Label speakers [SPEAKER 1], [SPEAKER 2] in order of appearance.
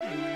[SPEAKER 1] Bye.